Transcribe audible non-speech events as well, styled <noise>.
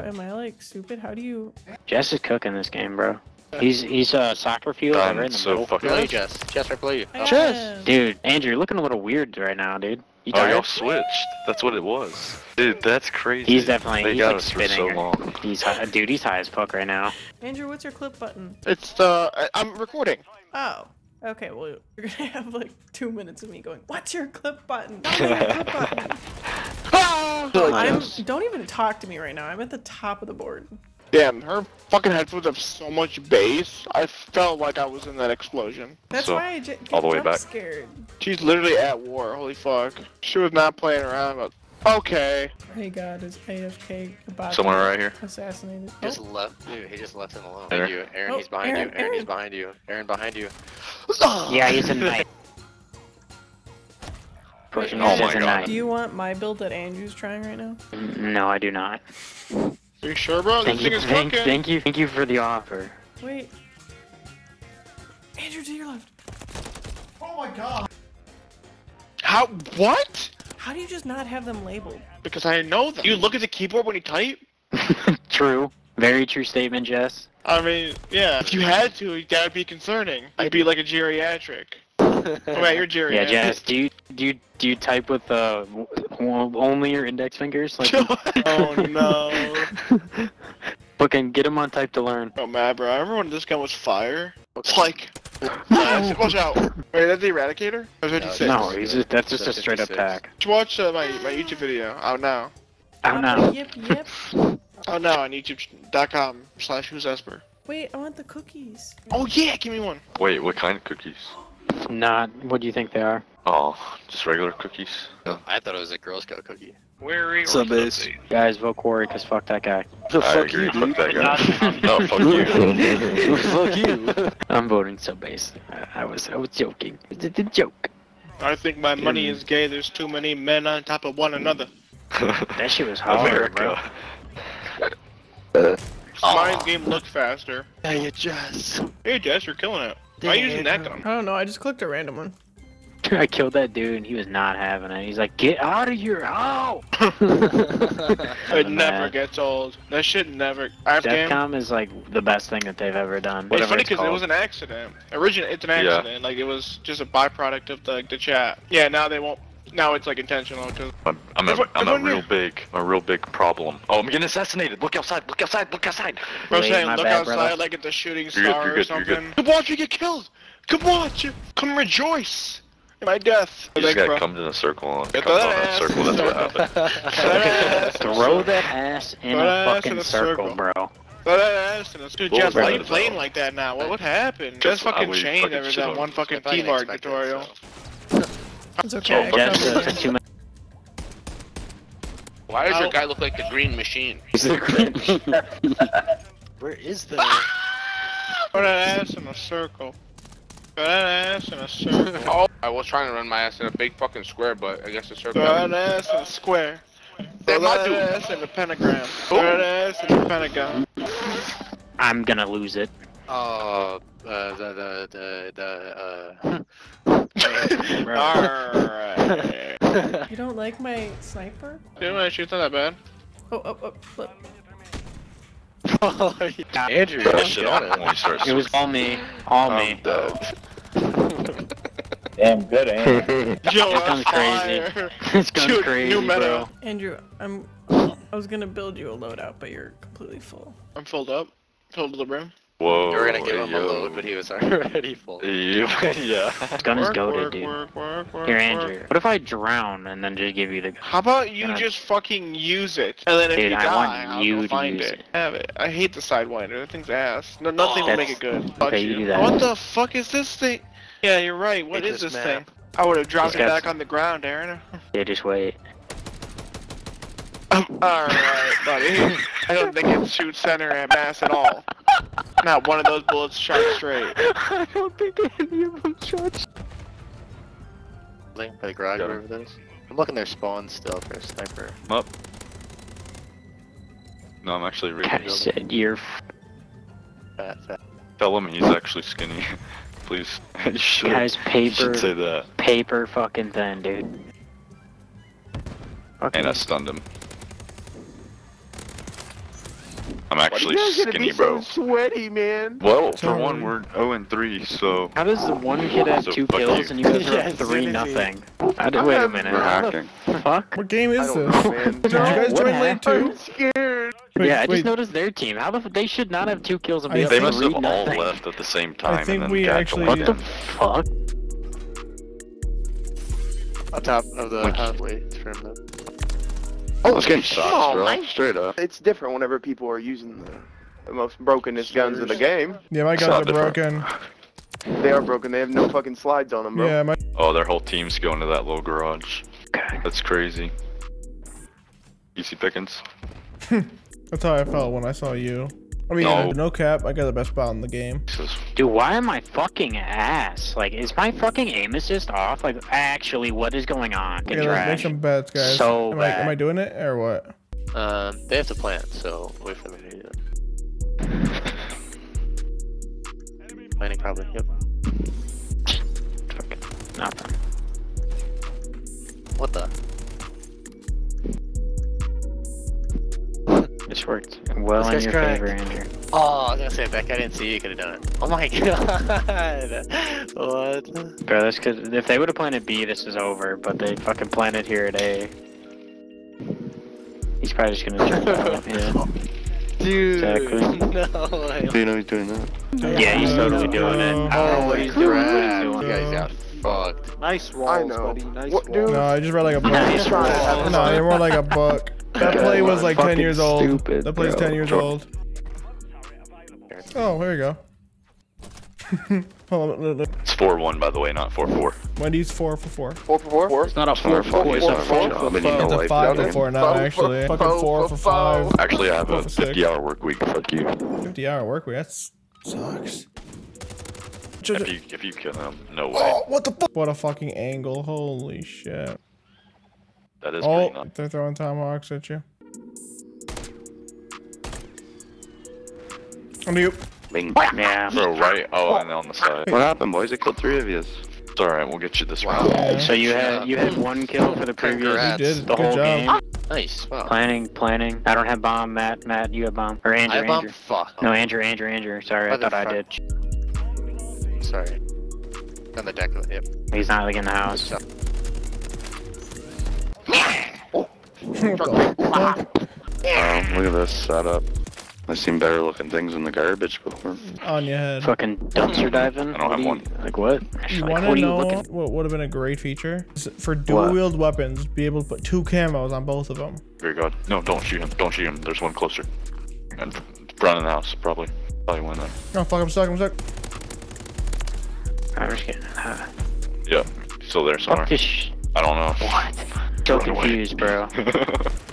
Bro, am I like stupid? How do you? Jess is cooking this game, bro. He's he's uh soccer field like, I'm right in the so middle. fucking. Below Jess. Jess, right below you. I Oh. am. Dude, Andrew, you're looking a little weird right now, dude. You Oh, tired? y'all switched. That's what it was. Dude, that's crazy. He's definitely They he's got like us for so long. He's high, dude, he's high as fuck right now. Andrew, what's your clip button? It's the I- I'm recording. Oh. Okay, well, you're gonna <laughs> have like two minutes of me going, What's your clip button? Tell me your clip button. I'm, don't even talk to me right now. I'm at the top of the board. Damn, her fucking headphones have so much bass. I felt like I was in that explosion. That's So, why I j- get all the way back. scared. She's literally at war. Holy fuck. She was not playing around. But okay. Hey God, is AFK about Someone right here. assassinated? Just Oh, left. Dude, he just left him alone. Aaron. Behind you. Aaron, Oh, he's behind oh, Aaron, you. Aaron, he's behind you. Aaron, behind you. Yeah, he's a knight. <laughs> Pushing Oh my God. do you want my build that Andrew's trying right now? Mm, no, I do not. Are you sure, bro? Thank this you, thing is thank, cooking. thank you, thank you for the offer. Wait. Andrew, to your left. Oh my god. How? What? How do you just not have them labeled? Because I know them. You look at the keyboard when you type. <laughs> true, very true statement, Jess. I mean, yeah. If you had to, that would be concerning. I'd be like a geriatric. Oh, wait, you're geriatric. Yeah, Jess. Do you do you do you type with uh w- w- only your index fingers? Like, <laughs> oh no. <laughs> fucking get him on type to learn. Oh man, bro. I remember when this gun was fire. It's like, <laughs> uh, watch out. Wait, that's the Eradicator? Or 56? No, he's just, that's just a straight up 56. pack. Just watch uh, my my YouTube video out now. I don't. Yep, yep. Out now on YouTube.com slash who's Esper. Wait, I want the cookies. Oh yeah, give me one. Wait, what kind of cookies? Not. What do you think they are? Oh, just regular cookies. I thought it was a Girl Scout cookie. Where What's up, Ace? Guys, vote Corey, cause fuck that guy. I agree. Fuck that guy. <laughs> no, fuck you. <laughs> fuck you. I'm voting so base. I, I was I was joking. It's a joke. I think my money is gay. There's too many men on top of one another. <laughs> That shit was hard, bro. America. My game looked faster. Hey, Jess. Hey Jess, you're killing it. Why are you using that gun? I don't know, I just clicked a random one. <laughs> I killed that dude and he was not having it. He's like, get out of here! Ow! <laughs> <laughs> It never mad. gets old. That shit never. Afghan. Defcom is like the best thing that they've ever done. It's funny because it was an accident. Originally, it's an Yeah. accident. Like it was just a byproduct of the the chat. Yeah, now they won't. Now it's like intentional because I'm, I'm, a, Everyone- I'm a everyone real big, a real big problem. Oh, I'm getting assassinated. Look outside. Look outside. Look outside. bro Wait, saying look bad, outside brother. like it's a shooting You're good, star you're or good, you're good. something. Come watch you get killed. Come watch. Come rejoice in my death. You just Thanks, gotta bro. come in a circle and Get come that down a ass. circle. That's what happened. <laughs> Throw that ass in Throw a fucking in a circle, circle. bro. Throw that ass in us. Dude, What Jeff, why are you playing like that now? What what happened? Just Just fucking how we changed fucking ever that one fucking If I T-Mark tutorial. so. It's okay. I Jeff got says one. it's too. Why does your guy look like the Green Machine? He's the green <laughs> machine. Where is the? <laughs> Throw that ass in a circle. Throw that ass in a circle. <laughs> Oh, I was trying to run my ass in a big fucking square, but I guess the circle. Throw that ass in a square. Throw That my ass in a pentagram. Throw that ass in a pentagon. I'm gonna lose it. Oh, uh, the the the the uh. Alright. You don't like my sniper? Dude, my shoot's not that bad. Oh, oh, oh, flip. <laughs> Andrew, That get shit on on when we start It was all me. All I'm me. dead. <laughs> Damn good eh? aim. Yo, This gun's that's crazy. fire. this gun's Shoot, crazy, new meta. bro. Andrew, I'm. I was gonna build you a loadout, but you're completely full. I'm filled up. Filled to the brim. Whoa. You were gonna give him a load, but he was <laughs> already full. You- <laughs> yeah. This gun is Work, goaded, work, dude. work, work, work, Here. Andrew. What if I drown and then just give you the? gun? How about you Yeah. just fucking use it? And then if Dude, you I die, want I'll you to find use it. it. Have it. I hate the Sidewinder. That thing's ass. No, nothing will make it good. okay, Fuck you do that. What the fuck is this thing? Yeah, you're right. What Hate is this this map. thing? I would have dropped This it guy's- back on the ground, Aaron. <laughs> Yeah, just wait. Alright, buddy. I don't think it shoots center at mass at all. Not one of those bullets shot straight. <laughs> I don't think any of them shot. Link by the garage, Got wherever that is. I'm looking their spawn still for a sniper. I'm up. No, I'm actually reading. I said you're. F- Fat, fat. Tell him he's actually skinny. <laughs> Please. <laughs> you should. guys, You paper, should say that. paper, fucking thin, dude. Okay. And I stunned him. I'm actually Why do you guys skinny, be so bro. sweaty, man. Well, for Sorry. one, we're 0 and 3, so How does the one kid have So two kills you. and you guys are <laughs> Yeah, at three nothing? I did, I'm wait a minute. we're hacking. the fuck? What game is this? know. Did you guys What join late happened? too? I'm scared. Wait, yeah, I just wait. noticed their team. How the f- they should not have two kills and I be up they must three have all nothing. left at the same time. think and then we got actually- joined uh, What the fuck? On top of the Like- house. From the. Oh, this game come sucks, on, bro. man. Straight up. It's different whenever people are using the, the most brokenest guns in the game. Yeah, my guns are different. broken. They are broken. They have no fucking slides on them, bro. Yeah, my Oh, their whole team's going to that little garage. Okay. That's crazy. Easy pickings. <laughs> that's how I felt when I saw you. I mean, No. no, cap, I got the best spot in the game. Dude, why am I fucking ass? Like, is my fucking aim assist off? Like, actually, what is going on? Okay, Fucking let's make some bets, guys. So am I, am. I doing it or what? Um, they have to plant, so wait for me to do it. Planting probably. Yep. Nothing. What the? This worked well This in your cracked. favor, Andrew. Oh, I was gonna say, Beck, I didn't see you. You could have done it. Oh my <laughs> god. what? Bro, that's because if they would have planted B, this is over. But they fucking planted here at A. He's probably just gonna turn out. <laughs> Yeah. Dude. Exactly. <laughs> No way. Do you know he's doing that? Yeah, he's totally doing it. I don't know what he's doing. What he's You doing. guys got fucked. Nice walls, I know. buddy. Nice What, walls. dude? No, I just read like a book. Nice trying to have walls. no, you're more like a book. That play was like 10 years old. stupid, that play's bro. 10 years old. Oh, there you go. <laughs> Hold on, look, look. It's 4-1, by the way, not 4-4. Wendy's 4 for 4. Four for four? Four? It's not a It's not 4 4, it's a 4 job, and you know It's a 5 for 4 now, actually. Fucking 4 for for 5. Actually, I have a 50 hour work week. Fuck you. 50 hour work week. That sucks. If you, if you kill him, um, no way. Oh, what the fuck? What a fucking angle. Holy shit. That is Oh, pretty nuts. they're throwing tomahawks at you. On you. Bing. Yeah. Bro, right? Oh, and on the side. What happened, boys? I killed three of you. It's alright, we'll get you this round. Yeah. So you had you had one kill for the previous Congrats. You did. the Good whole job. game. Nice. Wow. Planning, planning. I don't have bomb. Matt, Matt, you have bomb. Or I Andrew, bomb. Andrew. Fuck. No, Andrew, Andrew, Andrew. Sorry, I thought I did. Sorry. On the deck. Yep. He's not like in the house. Um, look at this setup. I've seen better looking things in the garbage before. On your head. Fucking dumpster diving. I don't What have do you- one. Like what? You Like, want to what are you know what would have been a great feature? For dual wield weapons, be able to put two camos on both of them. Very good. No, don't shoot him. Don't shoot him. There's one closer. And front of the house, probably. Probably one then. Oh fuck, I'm stuck, I'm stuck. I'm just kidding. Uh, Yeah. Still there somewhere. fuck this. I don't know. what? So confused, bro. <laughs>